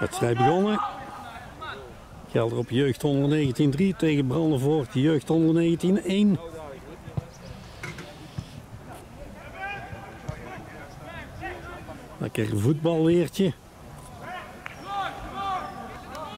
Wedstrijd begonnen. Gelder op jeugd 119-3 tegen Brandenvoort jeugd 119-1. Lekker voetbalweertje.